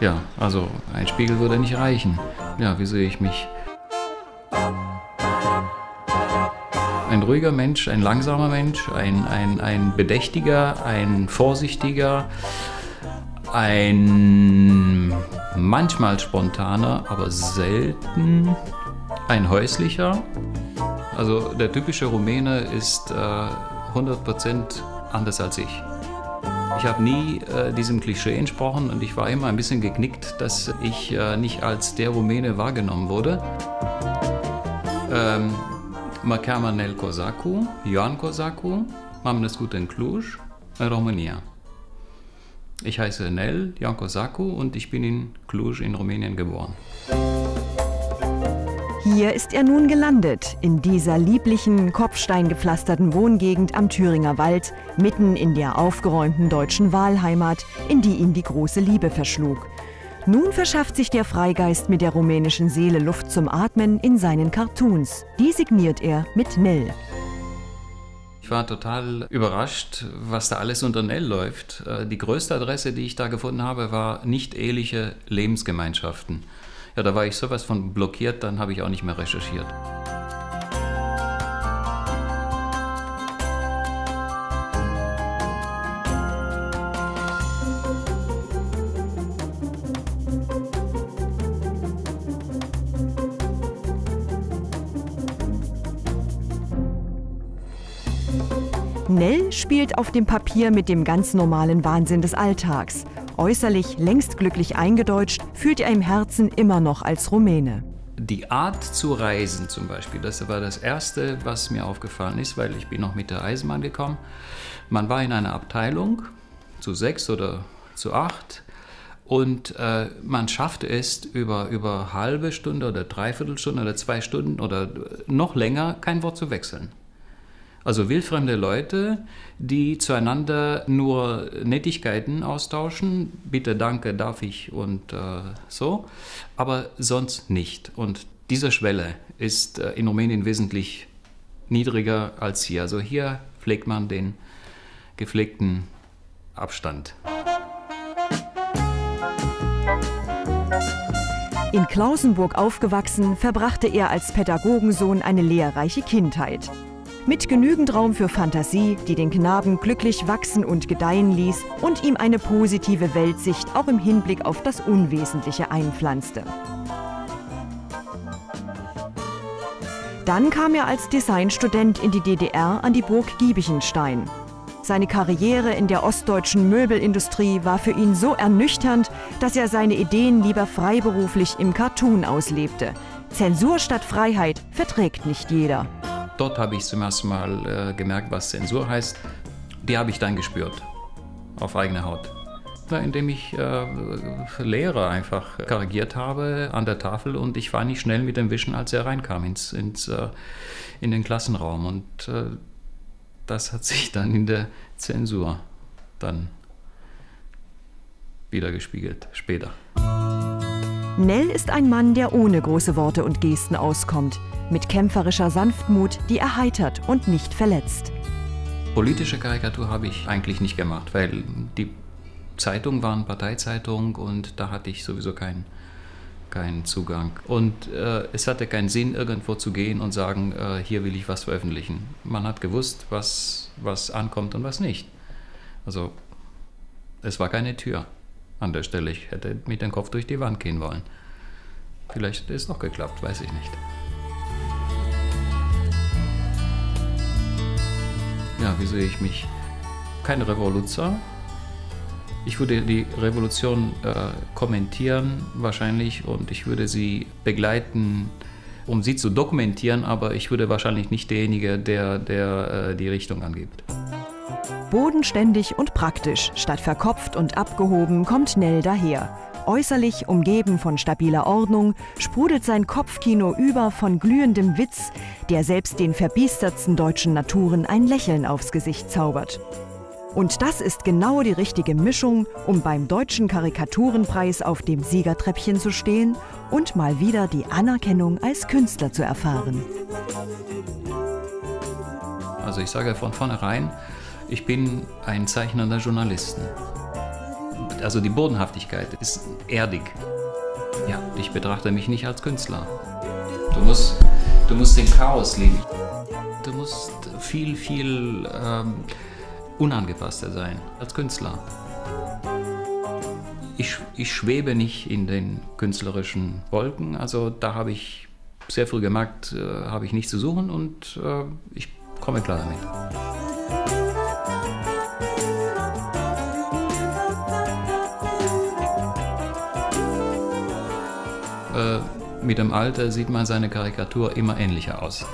Ja, also ein Spiegel würde nicht reichen. Ja, wie sehe ich mich? Ein ruhiger Mensch, ein langsamer Mensch, ein, ein, ein bedächtiger, ein vorsichtiger, ein manchmal spontaner, aber selten ein häuslicher. Also der typische Rumäne ist äh, 100% anders als ich. Ich habe nie äh, diesem Klischee entsprochen und ich war immer ein bisschen geknickt, dass ich äh, nicht als der Rumäne wahrgenommen wurde. Ähm, mă Nel Cozacu, Ioan Cozacu, m-am Cluj, în. Ich heiße Nel Ioan Cozacu und ich bin in Cluj in Rumänien geboren. Hier ist er nun gelandet, in dieser lieblichen, kopfsteingepflasterten Wohngegend am Thüringer Wald, mitten in der aufgeräumten deutschen Wahlheimat, in die ihn die große Liebe verschlug. Nun verschafft sich der Freigeist mit der rumänischen Seele Luft zum Atmen in seinen Cartoons. Die signiert er mit Nell. Ich war total überrascht, was da alles unter Nell läuft. Äh, die größte Adresse, die ich da gefunden habe, war nicht eheliche Lebensgemeinschaften. Ja, da war ich sowas von blockiert, dann habe ich auch nicht mehr recherchiert. Nell spielt auf dem Papier mit dem ganz normalen Wahnsinn des Alltags. Äußerlich längst glücklich eingedeutscht, fühlt er im Herzen immer noch als Rumäne. Die Art zu reisen zum Beispiel, das war das Erste, was mir aufgefallen ist, weil ich bin noch mit der Eisenbahn gekommen. Man war in einer Abteilung zu sechs oder zu acht und äh, man schaffte es über, über halbe Stunde oder dreiviertel Stunde oder zwei Stunden oder noch länger kein Wort zu wechseln. Also wildfremde Leute, die zueinander nur Nettigkeiten austauschen, bitte, danke, darf ich und äh, so, aber sonst nicht. Und diese Schwelle ist äh, in Rumänien wesentlich niedriger als hier. Also hier pflegt man den gepflegten Abstand. In Klausenburg aufgewachsen, verbrachte er als Pädagogensohn eine lehrreiche Kindheit. Mit genügend Raum für Fantasie, die den Knaben glücklich wachsen und gedeihen ließ und ihm eine positive Weltsicht auch im Hinblick auf das Unwesentliche einpflanzte. Dann kam er als Designstudent in die DDR an die Burg Giebichenstein. Seine Karriere in der ostdeutschen Möbelindustrie war für ihn so ernüchternd, dass er seine Ideen lieber freiberuflich im Cartoon auslebte. Zensur statt Freiheit verträgt nicht jeder. Dort habe ich zum ersten Mal äh, gemerkt, was Zensur heißt. Die habe ich dann gespürt, auf eigene Haut. Indem ich äh, Lehrer einfach korrigiert habe an der Tafel und ich war nicht schnell mit dem Wischen, als er reinkam ins, ins, äh, in den Klassenraum. Und äh, das hat sich dann in der Zensur dann wieder gespiegelt, später. Nell ist ein Mann, der ohne große Worte und Gesten auskommt mit kämpferischer Sanftmut, die erheitert und nicht verletzt. Politische Karikatur habe ich eigentlich nicht gemacht, weil die Zeitungen waren Parteizeitung und da hatte ich sowieso keinen keinen Zugang. Und äh, es hatte keinen Sinn, irgendwo zu gehen und sagen, äh, hier will ich was veröffentlichen. Man hat gewusst, was, was ankommt und was nicht. Also es war keine Tür an der Stelle. Ich hätte mit dem Kopf durch die Wand gehen wollen. Vielleicht hätte es noch geklappt, weiß ich nicht. Ja, wie sehe ich mich? Kein Revoluzer. Ich würde die Revolution äh, kommentieren wahrscheinlich und ich würde sie begleiten, um sie zu dokumentieren, aber ich würde wahrscheinlich nicht derjenige, der, der äh, die Richtung angibt. Bodenständig und praktisch, statt verkopft und abgehoben, kommt Nell daher. Äußerlich umgeben von stabiler Ordnung, sprudelt sein Kopfkino über von glühendem Witz, der selbst den verbiestertsten deutschen Naturen ein Lächeln aufs Gesicht zaubert. Und das ist genau die richtige Mischung, um beim Deutschen Karikaturenpreis auf dem Siegertreppchen zu stehen und mal wieder die Anerkennung als Künstler zu erfahren. Also ich sage von vornherein, Ich bin ein zeichnender Journalisten. Also die Bodenhaftigkeit ist erdig. Ja, ich betrachte mich nicht als Künstler. Du musst, du musst den Chaos lieben. Du musst viel, viel ähm, unangepasster sein als Künstler. Ich, ich schwebe nicht in den künstlerischen Wolken, also da habe ich sehr früh gemerkt, äh, habe ich nichts zu suchen und äh, ich komme klar damit. Mit dem Alter sieht man seine Karikatur immer ähnlicher aus.